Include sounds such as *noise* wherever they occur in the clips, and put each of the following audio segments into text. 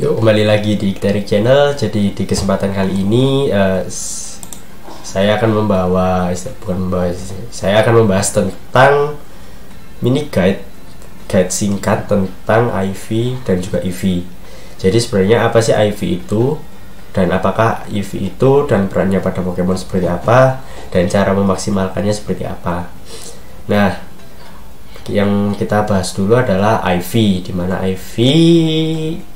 Yuk kembali lagi di Derek Channel. Jadi di kesempatan kali ini uh, saya akan membawa bukan membawa saya akan membahas tentang mini guide guide singkat tentang IV dan juga EV. Jadi sebenarnya apa sih IV itu dan apakah EV itu dan perannya pada Pokemon seperti apa dan cara memaksimalkannya seperti apa. Nah, yang kita bahas dulu adalah IV di mana IV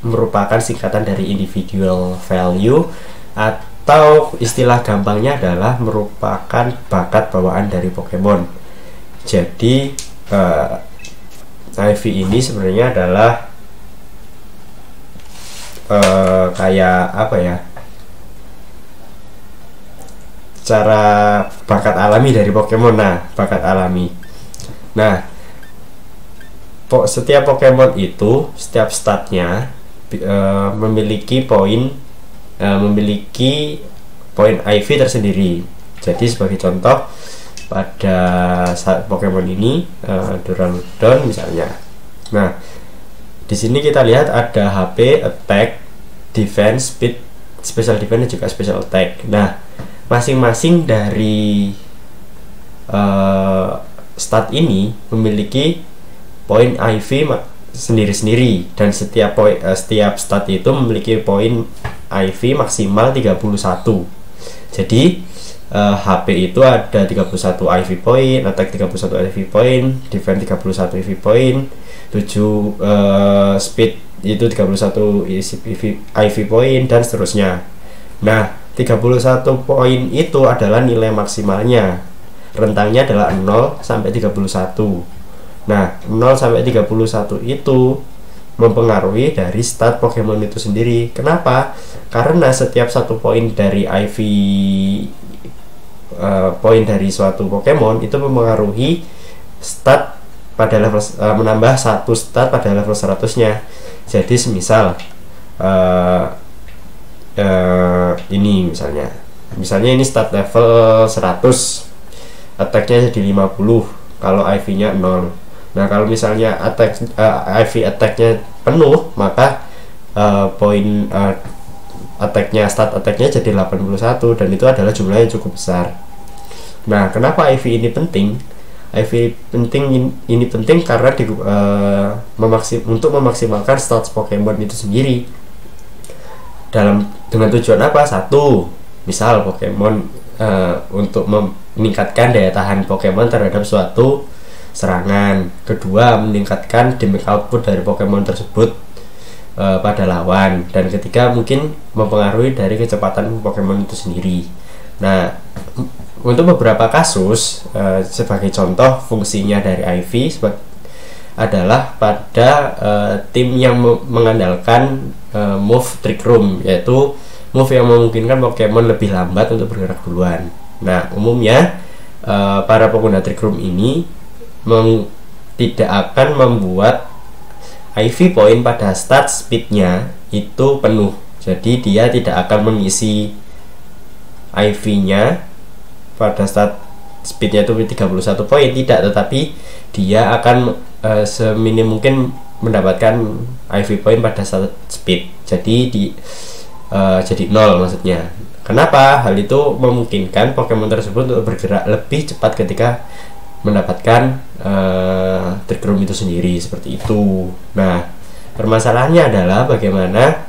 merupakan singkatan dari individual value atau istilah gampangnya adalah merupakan bakat bawaan dari Pokemon. Jadi uh, eh, IV ini sebenarnya adalah uh, kayak apa ya? cara bakat alami dari Pokemon. Nah, bakat alami. Nah, setiap Pokemon itu setiap statnya uh, memiliki poin uh, memiliki poin IV tersendiri. Jadi sebagai contoh pada saat Pokemon ini uh, Duraludon misalnya. Nah, di sini kita lihat ada HP, attack, defense, speed, special defense dan juga special attack. Nah, masing-masing dari uh, stat ini memiliki poin IV sendiri-sendiri dan setiap poin uh, setiap stat itu memiliki poin IV maksimal 31. Jadi uh, eh, HP itu ada 31 IV point, attack 31 IV point, defense 31 IV point, 7 uh, speed itu 31 IV, IV point dan seterusnya. Nah, 31 poin itu adalah nilai maksimalnya. Rentangnya adalah 0 sampai 31. Nah, 0 sampai 31 itu mempengaruhi dari stat Pokemon itu sendiri. Kenapa? Karena setiap satu poin dari IV uh, poin dari suatu Pokemon itu mempengaruhi stat pada level uh, menambah satu stat pada level 100-nya. Jadi semisal uh, uh, ini misalnya. Misalnya ini stat level 100 attack-nya jadi 50 kalau IV-nya 0 Nah kalau misalnya attack uh, eh, IV attacknya penuh maka uh, poin uh, attacknya start attacknya jadi 81 dan itu adalah jumlah yang cukup besar. Nah kenapa IV ini penting? IV penting ini penting karena di, uh, memaksim, untuk memaksimalkan stats Pokemon itu sendiri. Dalam dengan tujuan apa? Satu, misal Pokemon uh, untuk meningkatkan daya tahan Pokemon terhadap suatu serangan. Kedua meningkatkan damage output dari Pokemon tersebut e, pada lawan. Dan ketiga mungkin mempengaruhi dari kecepatan Pokemon itu sendiri. Nah untuk beberapa kasus e, sebagai contoh fungsinya dari IV adalah pada e, tim yang mengandalkan e, move trick room yaitu move yang memungkinkan Pokemon lebih lambat untuk bergerak duluan. Nah umumnya e, para pengguna trick room ini meng, tidak akan membuat IV point pada start speednya itu penuh. Jadi dia tidak akan mengisi IV nya pada start speednya itu 31 poin tidak tetapi dia akan e, seminim mungkin mendapatkan IV point pada start speed. Jadi di e, jadi nol maksudnya. Kenapa? Hal itu memungkinkan Pokemon tersebut untuk bergerak lebih cepat ketika mendapatkan uh, trick room itu sendiri seperti itu. Nah, permasalahannya adalah bagaimana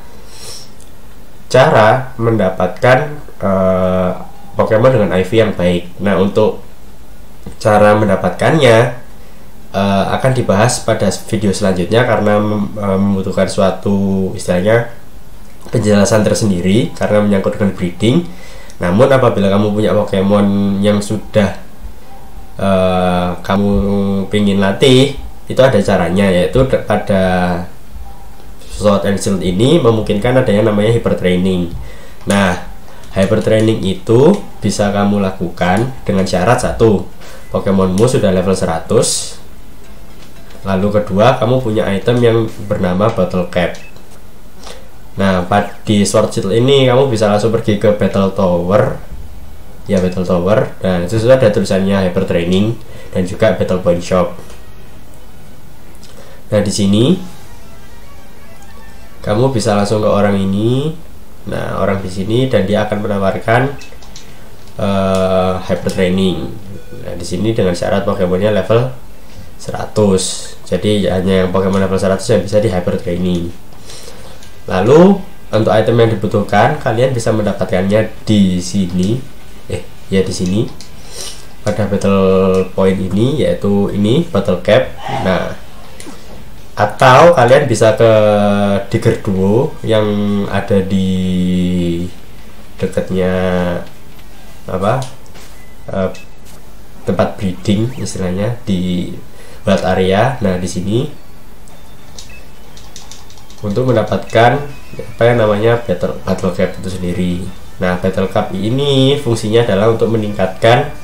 cara mendapatkan uh, Pokemon dengan IV yang baik. Nah, untuk cara mendapatkannya uh, akan dibahas pada video selanjutnya karena membutuhkan suatu istilahnya penjelasan tersendiri karena menyangkut dengan breeding. Namun apabila kamu punya Pokemon yang sudah uh, kamu pingin latih itu ada caranya yaitu pada Sword and Shield ini memungkinkan ada yang namanya hyper training. Nah, hyper training itu bisa kamu lakukan dengan syarat satu, Pokemonmu sudah level 100. Lalu kedua, kamu punya item yang bernama Battle Cap. Nah, di Sword Shield ini kamu bisa langsung pergi ke Battle Tower ya Battle Tower. Dan itu sudah ada tulisannya Hyper Training dan juga Battle Point Shop. Nah di sini kamu bisa langsung ke orang ini. Nah orang di sini dan dia akan menawarkan uh, hyper training. Nah di sini dengan syarat Pokemonnya level 100 jadi hanya yang Pokemon level 100 yang bisa di hyper training. Lalu untuk item yang dibutuhkan kalian bisa mendapatkannya di sini ya di sini. Pada battle point ini yaitu ini battle cap. Nah atau kalian bisa ke Digger Duo yang ada di dekatnya apa uh, tempat breeding istilahnya di wild area. Nah di sini untuk mendapatkan apa yang namanya battle battle cap itu sendiri nah battle cap ini fungsinya adalah untuk meningkatkan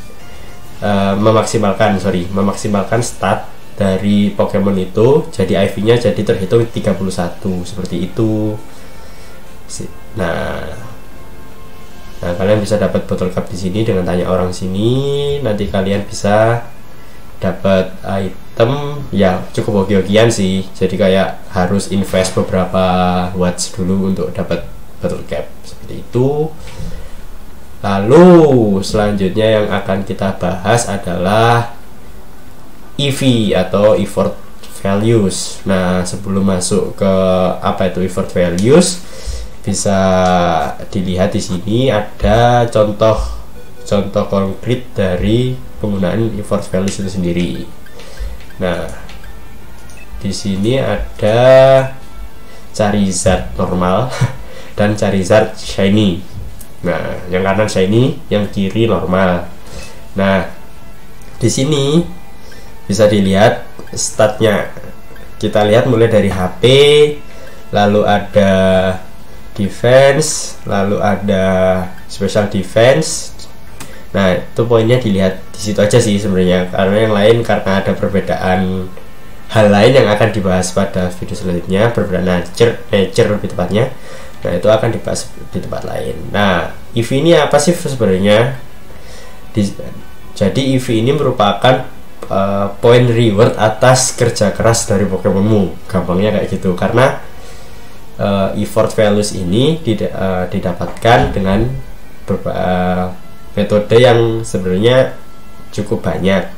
uh, memaksimalkan sorry memaksimalkan stat dari Pokemon itu. Jadi IV-nya jadi terhitung 31 seperti itu. Nah nah kalian bisa dapat botol cup di sini dengan tanya orang sini. Nanti kalian bisa dapat item ya cukup hoki-hokian sih. Jadi kayak harus invest beberapa watts dulu untuk dapat bottle cap seperti itu lalu selanjutnya yang akan kita bahas adalah EV atau effort values. Nah, sebelum masuk ke apa itu effort values, bisa dilihat di sini ada contoh contoh konkret dari penggunaan effort values itu sendiri. Nah, di sini ada Charizard normal *laughs* dan Charizard shiny. Nah, yang kanan shiny, yang kiri normal. Nah, di sini bisa dilihat statnya. Kita lihat mulai dari HP lalu ada defense lalu ada special defense. Nah itu poinnya dilihat di situ aja sih sebenarnya. Karena yang lain karena ada perbedaan hal lain yang akan dibahas pada video selanjutnya. Perbedaan nature nature lebih tepatnya nah itu akan dibahas di tempat lain. Nah EV ini apa sih sebenarnya? Jadi EV ini merupakan uh, point reward atas kerja keras dari Pokemonmu. Gampangnya kayak gitu. Karena uh, effort values ini did, uh, didapatkan dengan uh, metode yang sebenarnya cukup banyak.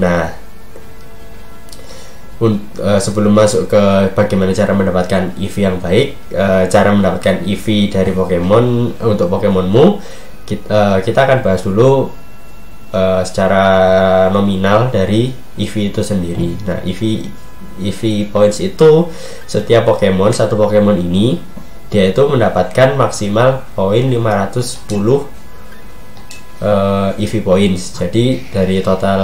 Nah uh, sebelum masuk ke bagaimana cara mendapatkan EV yang baik, uh, cara mendapatkan EV dari Pokemon untuk Pokemonmu, kita, uh, kita akan bahas dulu secara nominal dari EV itu sendiri. Nah, EV EV points itu setiap Pokemon satu Pokemon ini dia itu mendapatkan maksimal poin 510 uh, EV points. Jadi dari total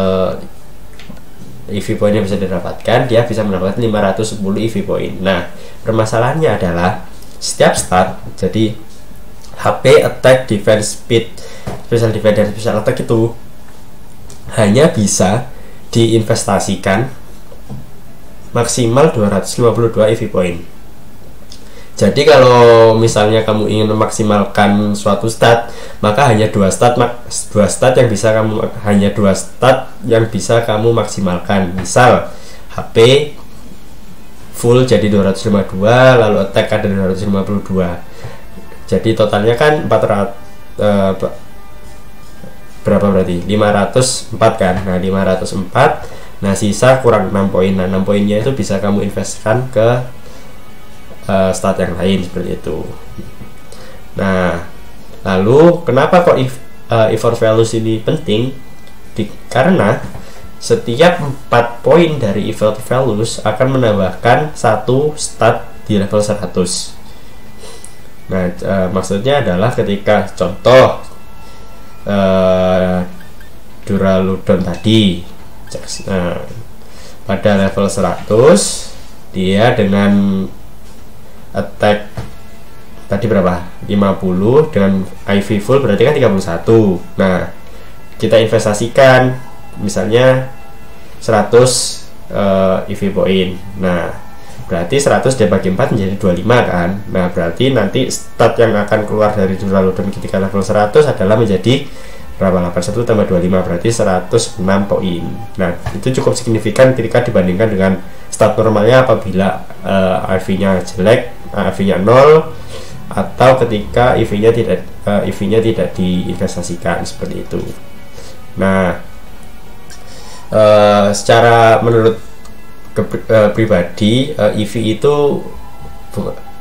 EV point yang bisa didapatkan dia bisa mendapatkan 510 EV point. Nah, permasalahannya adalah setiap start jadi HP attack defense speed special defense dan special attack itu hanya bisa diinvestasikan maksimal 252 EV point. Jadi kalau misalnya kamu ingin memaksimalkan suatu stat, maka hanya dua stat dua stat yang bisa kamu hanya dua stat yang bisa kamu maksimalkan. Misal HP full jadi 252, lalu attack ada 252. Jadi totalnya kan 400 uh, berapa berarti 504 kan nah 504 nah sisa kurang 6 poin nah 6 poinnya itu bisa kamu investkan ke uh, stat yang lain seperti itu. Nah lalu kenapa kok if, uh, effort values ini penting? Di, karena setiap 4 poin dari effort values akan menambahkan satu stat di level 100 nah uh, maksudnya adalah ketika contoh uh, Duraludon tadi uh, pada level 100 dia dengan attack tadi berapa? 50 dengan IV full berarti kan 31 nah kita investasikan misalnya 100 uh, EV point. Nah berarti 100 dibagi 4 menjadi 25 kan? Nah berarti nanti stat yang akan keluar dari Duraludon ketika level 100 adalah menjadi berapa? 81 tambah 25 berarti 106 poin nah itu cukup signifikan ketika dibandingkan dengan stat normalnya apabila uh, eh, IV nya jelek uh, IV nya 0 atau ketika IV nya tidak uh, eh, IV nya tidak diinvestasikan seperti itu. Nah uh, secara menurut ke, uh, pribadi uh, EV itu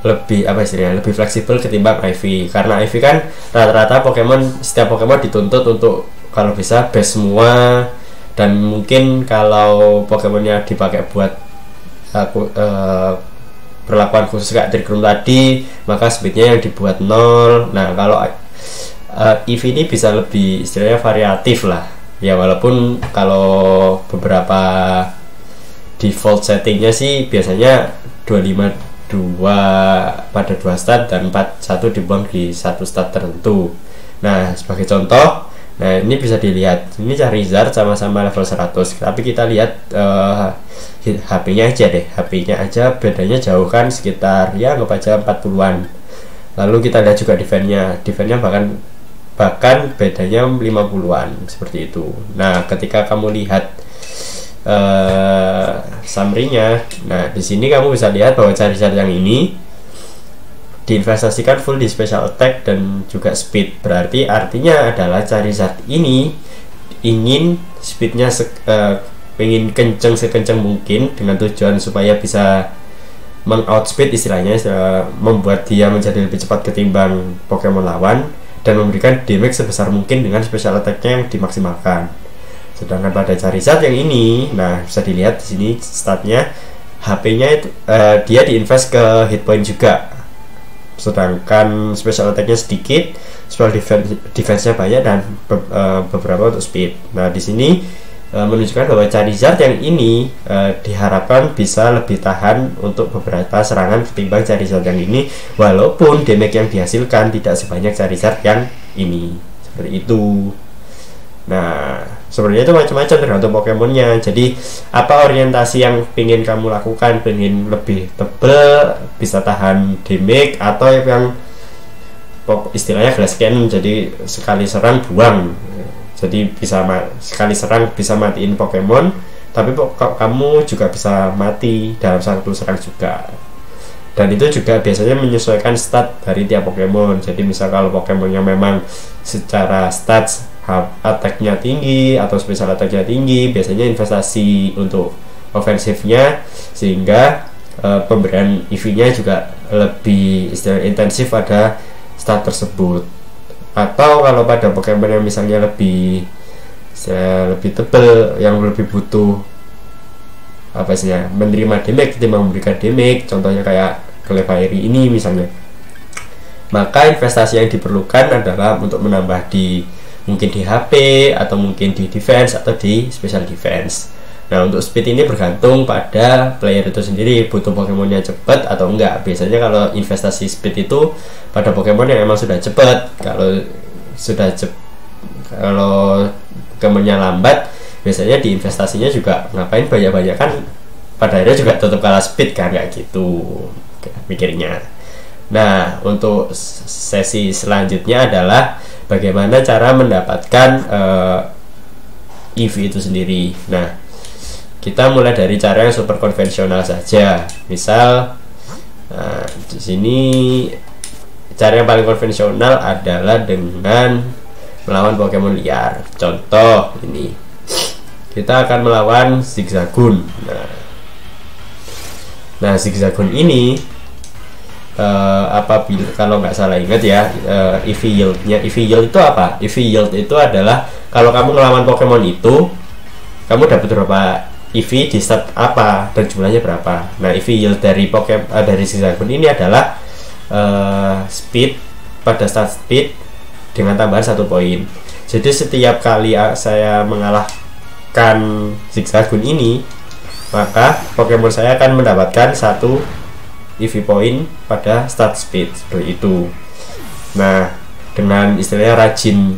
lebih apa istilahnya lebih fleksibel ketimbang IV karena IV kan rata-rata Pokemon setiap Pokemon dituntut untuk kalau bisa base semua dan mungkin kalau Pokemonnya dipakai buat aku uh, perlakuan khusus kayak Room tadi maka speednya yang dibuat nol. Nah kalau uh, EV ini bisa lebih istilahnya variatif lah. Ya walaupun kalau beberapa default settingnya sih biasanya 25 dua pada dua stat dan empat satu dibuang di satu stat tertentu. Nah sebagai contoh nah ini bisa dilihat. Ini Charizard sama-sama level 100 tapi kita lihat uh, eh, HP nya aja deh. HP nya aja bedanya jauh kan sekitar ya nggak aja 40an lalu kita lihat juga defense-nya. Defense-nya bahkan bahkan bedanya 50an seperti itu. Nah ketika kamu lihat uh, summary-nya. Nah, di sini kamu bisa lihat bahwa Charizard yang ini diinvestasikan full di special attack dan juga speed. Berarti artinya adalah Charizard ini ingin speednya uh, ingin kenceng sekenceng mungkin dengan tujuan supaya bisa mengoutsped istilahnya uh, membuat dia menjadi lebih cepat ketimbang Pokemon lawan dan memberikan damage sebesar mungkin dengan special attack-nya yang dimaksimalkan. Sedangkan pada Charizard yang ini, nah bisa dilihat di sini statnya HP-nya itu uh, dia diinvest ke hit point juga. Sedangkan special attack-nya sedikit, special defense defense-nya banyak dan be uh, beberapa untuk speed. Nah, di sini uh, menunjukkan bahwa Charizard yang ini uh, diharapkan bisa lebih tahan untuk beberapa serangan ketimbang Charizard yang ini walaupun damage yang dihasilkan tidak sebanyak Charizard yang ini. Seperti itu. Nah, sebenarnya itu macam-macam tergantung Pokemonnya. Jadi apa orientasi yang ingin kamu lakukan? Pengen lebih tebel, bisa tahan damage atau yang istilahnya glass cannon jadi sekali serang buang jadi bisa sekali serang bisa matiin Pokemon tapi kamu juga bisa mati dalam satu serang juga dan itu juga biasanya menyesuaikan stat dari tiap Pokemon jadi misal kalau Pokemonnya memang secara stats attack-nya tinggi atau special attack-nya tinggi biasanya investasi untuk ofensifnya sehingga uh, pemberian EV-nya juga lebih istilah intensif pada stat tersebut. Atau kalau pada Pokemon yang misalnya lebih lebih tebel yang lebih butuh apa sih ya menerima damage ketimbang memberikan damage contohnya kayak Clefairy ini misalnya. Maka investasi yang diperlukan adalah untuk menambah di mungkin di HP atau mungkin di defense atau di special defense Nah untuk speed ini bergantung pada player itu sendiri butuh Pokemonnya cepat atau enggak. Biasanya kalau investasi speed itu pada Pokemon yang emang sudah cepat. Kalau sudah cep kalau Pokemonnya lambat, biasanya di investasinya juga ngapain banyak-banyak kan pada akhirnya juga tetap kalah speed kan kayak gitu mikirnya. Nah untuk sesi selanjutnya adalah bagaimana cara mendapatkan uh, eh, EV itu sendiri. Nah, kita mulai dari cara yang super konvensional saja. Misal, nah, di sini cara yang paling konvensional adalah dengan melawan Pokemon liar. Contoh ini, kita akan melawan Zigzagoon. Nah, nah Zigzagoon ini uh, apabila kalau nggak salah ingat ya uh, EV yieldnya. EV yield itu apa? EV yield itu adalah kalau kamu ngelawan Pokemon itu kamu dapat berapa EV di start apa dan jumlahnya berapa. Nah EV yield dari Pokemon uh, dari Zigzagoon ini adalah uh, speed pada start speed dengan tambahan satu poin. Jadi setiap kali saya mengalahkan Zigzagoon ini maka Pokemon saya akan mendapatkan satu EV point pada start speed seperti itu. Nah dengan istilahnya rajin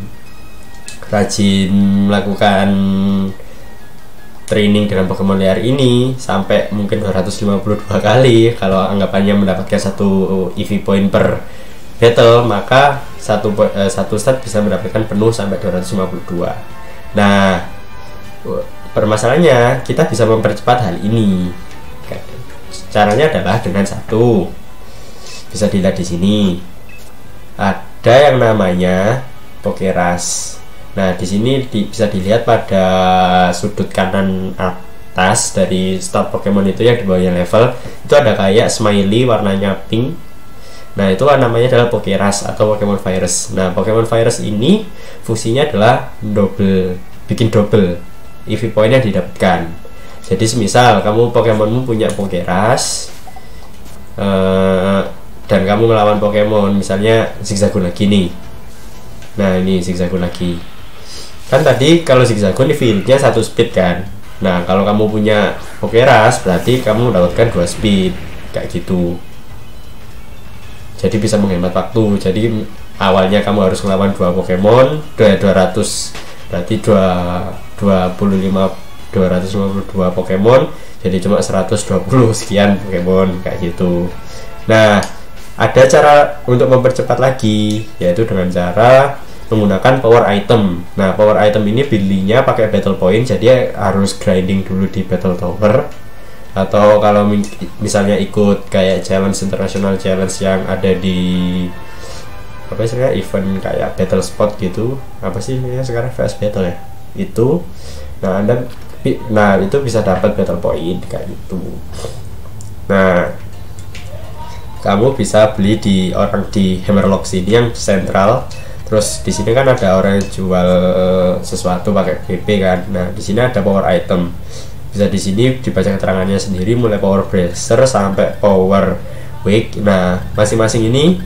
rajin melakukan training dengan Pokemon liar ini sampai mungkin 252 kali kalau anggapannya mendapatkan satu EV point per battle maka satu uh, satu stat bisa mendapatkan penuh sampai 252 nah permasalahannya kita bisa mempercepat hal ini caranya adalah dengan satu. Bisa dilihat di sini. Ada yang namanya pokeras. Nah di sini di, bisa dilihat pada sudut kanan atas dari start Pokemon itu yang di bawahnya level itu ada kayak smiley warnanya pink. Nah itu namanya adalah pokeras atau Pokemon virus. Nah Pokemon virus ini fungsinya adalah double bikin double. EV point yang didapatkan jadi semisal kamu Pokemonmu punya Pokeras uh, dan kamu melawan Pokemon misalnya Zigzagoon lagi nih. Nah ini Zigzagoon lagi. Kan tadi kalau Zigzagoon fieldnya satu speed kan? Nah kalau kamu punya Pokeras berarti kamu mendapatkan dua speed kayak gitu. Jadi bisa menghemat waktu. Jadi awalnya kamu harus melawan dua Pokemon 200 berarti dua 25 252 Pokemon jadi cuma 120 *laughs* sekian Pokemon kayak gitu. Nah ada cara untuk mempercepat lagi yaitu dengan cara menggunakan power item. Nah power item ini belinya pakai battle point jadi harus grinding dulu di battle tower. Atau kalau misalnya ikut kayak challenge international challenge yang ada di apa sih event kayak battle spot gitu. Apa sih ya sekarang? VS battle ya? Itu. Nah anda nah itu bisa dapat battle point kayak gitu. Nah kamu bisa beli di orang di Hammerlock sini yang sentral. Terus di sini kan ada orang yang jual sesuatu pakai PP kan. Nah di sini ada power item. Bisa di sini dibaca keterangannya sendiri mulai power bracer sampai power wake. Nah masing-masing ini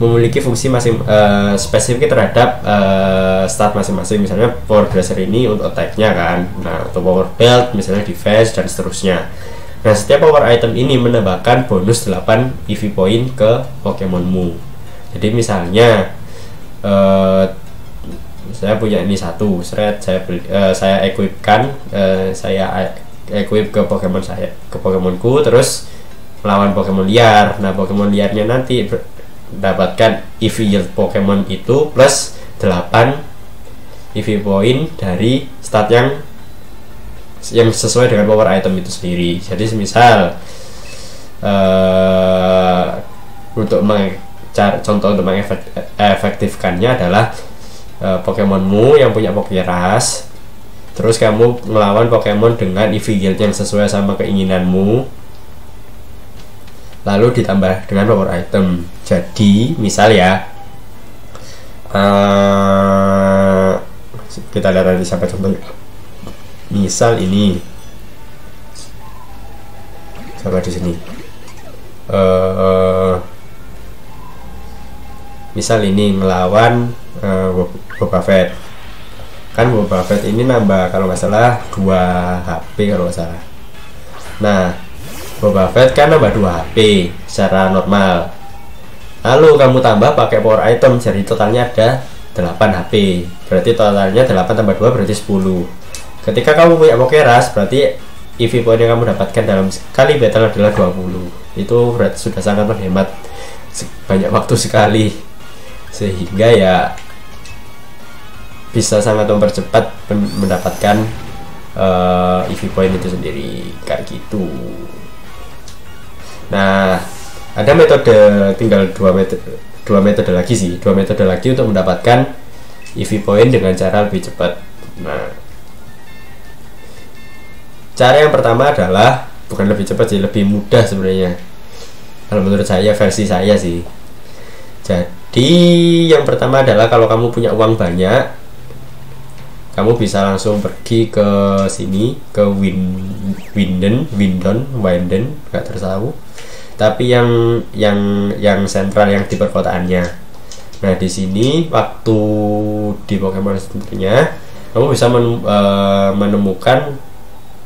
memiliki fungsi masing uh, spesifik terhadap uh, stat masing-masing. Misalnya power dresser ini untuk attack-nya kan. Nah untuk power belt misalnya defense dan seterusnya. Nah setiap power item ini menambahkan bonus 8 EV point ke Pokemonmu. Jadi misalnya uh, saya punya ini satu. Seret saya beli, uh, saya equipkan uh, saya equip ke Pokemon saya ke Pokemonku terus melawan Pokemon liar. Nah Pokemon liarnya nanti dapatkan EV yield Pokemon itu plus 8 EV point dari stat yang yang sesuai dengan power item itu sendiri. Jadi semisal uh, untuk mengecar contoh untuk mengefektifkannya adalah uh, Pokemonmu yang punya Pokeras terus kamu melawan Pokemon dengan EV yield yang sesuai sama keinginanmu lalu ditambah dengan power item jadi misal ya uh, kita lihat nanti sampai contohnya misal ini sama di sini. Uh, misal ini melawan uh, Boba Fett kan Boba Fett ini nambah kalau nggak salah 2 HP kalau nggak salah. Nah Boba Fett kan nambah 2 HP secara normal lalu kamu tambah pakai power item jadi totalnya ada 8 HP berarti totalnya 8 tambah 2 berarti 10 ketika kamu punya Pokeras berarti EV point yang kamu dapatkan dalam sekali battle adalah 20 itu berarti sudah sangat menghemat banyak waktu sekali. Sehingga ya bisa sangat mempercepat mendapatkan uh, EV point itu sendiri. Kayak gitu. Nah, ada metode tinggal dua metode dua metode lagi sih, dua metode lagi untuk mendapatkan EV point dengan cara lebih cepat. Nah, cara yang pertama adalah bukan lebih cepat sih, lebih mudah sebenarnya. Kalau menurut saya versi saya sih. Jadi yang pertama adalah kalau kamu punya uang banyak, kamu bisa langsung pergi ke sini ke Win Winden Windon Winden nggak tertahu tapi yang yang yang sentral yang di perkotaannya. Nah di sini waktu di Pokemon Centernya kamu bisa uh, menemukan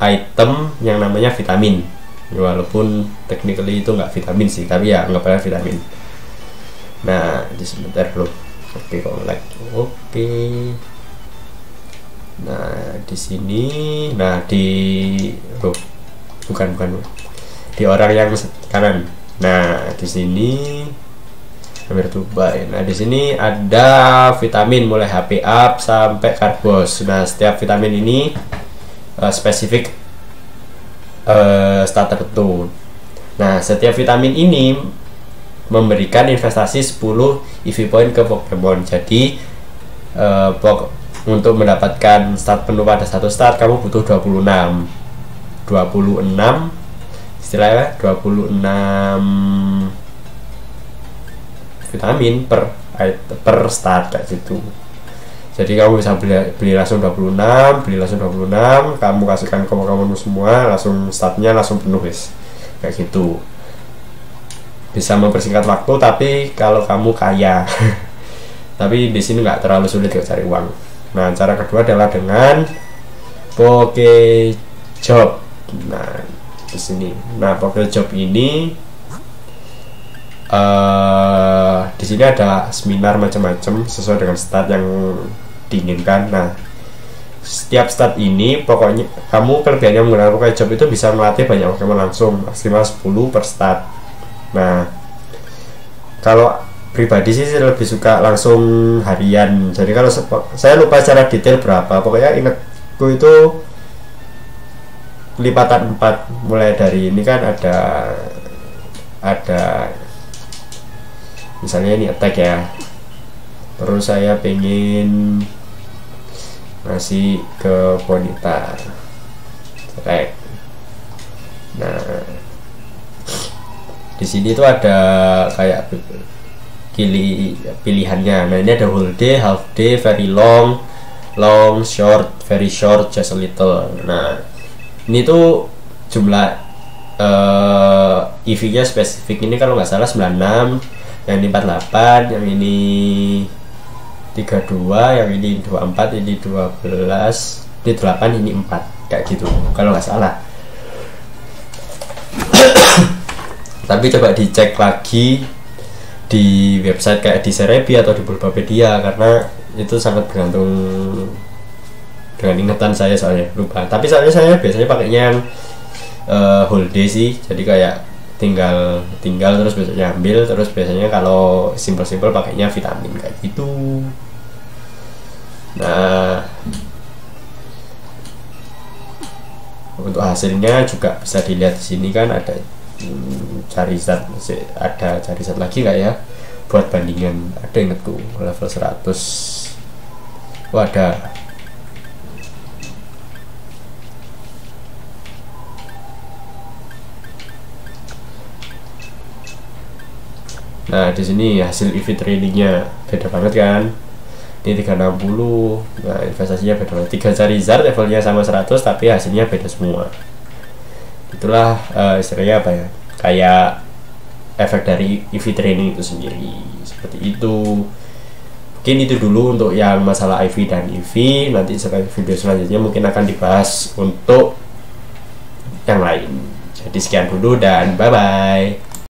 item yang namanya vitamin. Walaupun technically itu nggak vitamin sih tapi ya nggak pernah vitamin. Nah di sebentar loh oke like oke. Nah, di sini nah di oh, bukan bukan. Di orang yang kanan. Nah, di sini hampir to buy nah di sini ada vitamin mulai HP up sampai karbos. Nah setiap vitamin ini uh, spesifik uh, stat tertentu nah setiap vitamin ini memberikan investasi 10 EV point ke Pokemon. Jadi uh, pok untuk mendapatkan start penuh pada satu start kamu butuh 26 26 istilahnya 26 vitamin per per start kayak gitu. Jadi kamu bisa beli, beli langsung 26 beli langsung 26 kamu kasihkan ke kamu semua langsung startnya langsung penuh guys. Kayak gitu. Bisa mempersingkat waktu tapi kalau kamu kaya. *laughs* Tapi di sini nggak terlalu sulit untuk cari uang. Nah cara kedua adalah dengan Poke Job. Nah di sini. Nah Poke Job ini uh, di sini ada seminar macam-macam sesuai dengan stat yang diinginkan. Nah setiap stat ini pokoknya kamu kelebihannya menggunakan Poke Job itu bisa melatih banyak Pokemon langsung maksimal 10 per stat nah kalau pribadi sih saya lebih suka langsung harian. Jadi kalau saya lupa secara detail berapa. Pokoknya ingatku itu lipatan 4 mulai dari ini kan ada ada misalnya ini attack ya. Terus saya pengen ngasih ke bonita attack. Nah di sini tuh ada kayak pilih pilihannya. Nah ini ada whole day half day very long long short very short just a little. Nah ini tuh jumlah uh, eh, EV nya spesifik. Ini kalau nggak salah 96 yang ini 48 yang ini 32 yang ini 24 ini 12 ini 8 ini 4 kayak gitu kalau nggak salah. *coughs* Tapi coba dicek lagi di website kayak di Serebi atau di Bulbapedia karena itu sangat bergantung dengan ingatan saya soalnya lupa tapi soalnya saya biasanya pakainya yang uh, whole day sih. Jadi kayak tinggal tinggal terus besoknya ambil. Terus biasanya kalau simple-simple pakainya vitamin kayak gitu. Nah untuk hasilnya juga bisa dilihat di sini kan ada hmm, cari zat ada cari zat lagi nggak ya? Buat bandingan. Ada ingetku level 100 oh ada Nah, di sini hasil EV tradingnya beda banget kan? Ini 360. Nah, investasinya beda banget. Tiga cari zar levelnya sama 100 tapi hasilnya beda semua itulah uh, istilahnya apa ya kayak efek dari EV training itu sendiri seperti itu mungkin itu dulu untuk yang masalah IV dan EV nanti video selanjutnya mungkin akan dibahas untuk yang lain jadi sekian dulu dan bye bye